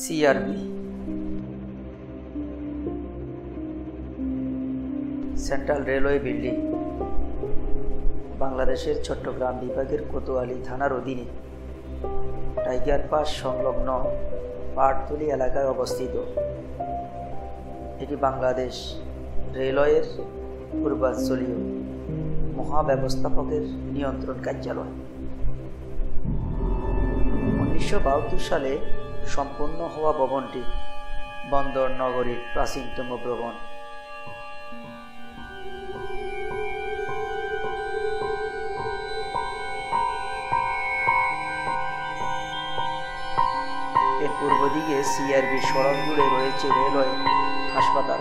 CRB central railway building বাংলাদেশের চট্টগ্রাম বিভাগের কোতোয়ালি থানার অধীনে টাইগার পাস সংলগ্ন পাটতলি এলাকায় অবস্থিত। এটি বাংলাদেশ রেলওয়ের পূর্বাঞ্চলীয় মহাব্যবস্থাপকের নিয়ন্ত্রণ কার্যালয়। উনিশশো বাহাত্তর সালে সম্পূর্ণ হওয়া ভবনটি বন্দর নগরীর প্রাচীনতম ভবন। এর পূর্ব দিকে সিআরবি সড়ক জুড়ে রয়েছে রেলওয়ে, হাসপাতাল।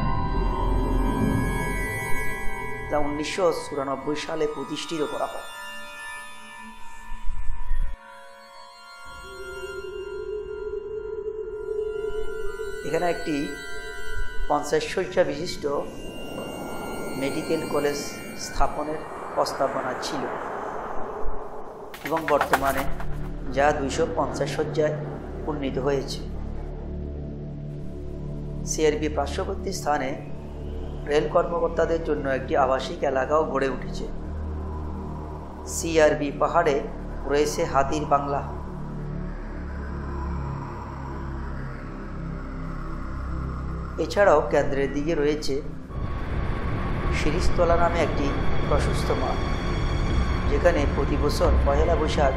যা উনিশশো চুরানব্বই সালে প্রতিষ্ঠিত করা হয়। এখানে একটি পঞ্চাশ শয্যা বিশিষ্ট মেডিকেল কলেজ স্থাপনের প্রস্তাবনা ছিল। এবং বর্তমানে যা দুইশো পঞ্চাশ শয্যায় উন্নীত হয়েছে। সিআরবি পার্শ্ববর্তী স্থানে রেল কর্মকর্তাদের জন্য একটি আবাসিক এলাকাও গড়ে উঠেছে। সিআরবি পাহাড়ে রয়েছে হাতির বাংলা। এছাড়াও কেন্দ্রের দিকে রয়েছে শিরিষতলা নামে একটি প্রশস্ত মাঠ, যেখানে প্রতি বছর পহেলা বৈশাখ,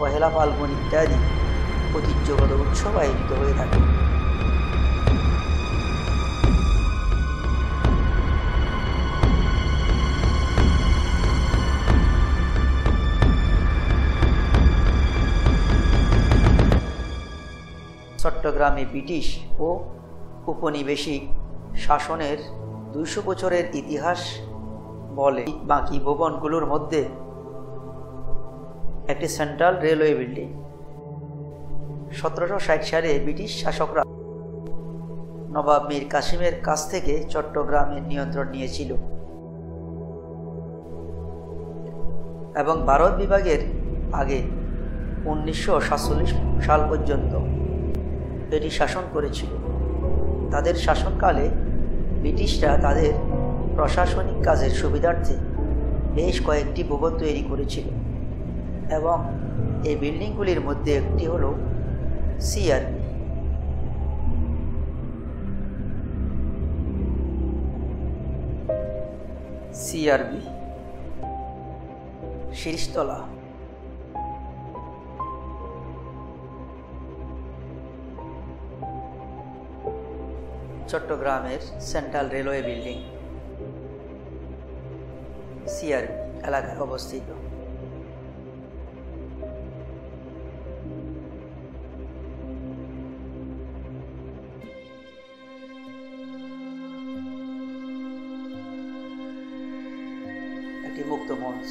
পহেলা ফাল্গুন ইত্যাদি ঐতিহ্যগত উৎসব আয়োজিত হয়ে থাকে। চট্টগ্রামে ব্রিটিশ ও উপনিবেশিক শাসনের দুইশো বছরের ইতিহাস বলে বাকি ভবনগুলোর মধ্যে একটি সেন্ট্রাল রেলওয়ে বিল্ডিং। সতেরোশো ষাট সালে ব্রিটিশ শাসকরা নবাব মীর কাসিমের কাছ থেকে চট্টগ্রামের নিয়ন্ত্রণ নিয়েছিল। এবং ভারত বিভাগের আগে উনিশশো সাতচল্লিশ সাল পর্যন্ত এটি শাসন করেছিল। তাদের শাসনকালে ব্রিটিশরা তাদের প্রশাসনিক কাজের সুবিধার্থে বেশ কয়েকটি ভবন তৈরি করেছিল এবং এই বিল্ডিংগুলির মধ্যে একটি হল সিআরবি সিআরবি শীর্ষতলা। চট্টগ্রামের সেন্ট্রাল রেলওয়ে বিল্ডিং সিআরবি এলাকায় অবস্থিত। একটি মুক্ত মঞ্চ।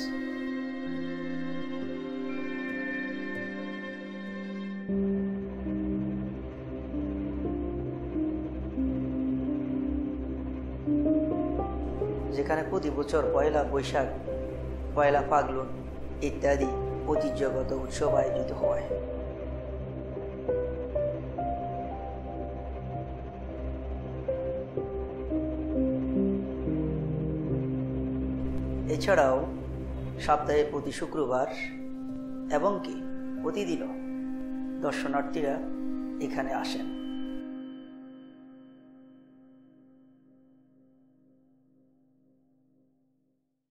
যেখানে প্রতি বছর পয়লা বৈশাখ, পয়লা ফাগলুন ইত্যাদি ঐতিহ্যগত উৎসব আয়োজিত হয়। এছাড়াও সপ্তাহে প্রতি শুক্রবার এবং কি প্রতিদিনও দর্শনার্থীরা এখানে আসেন।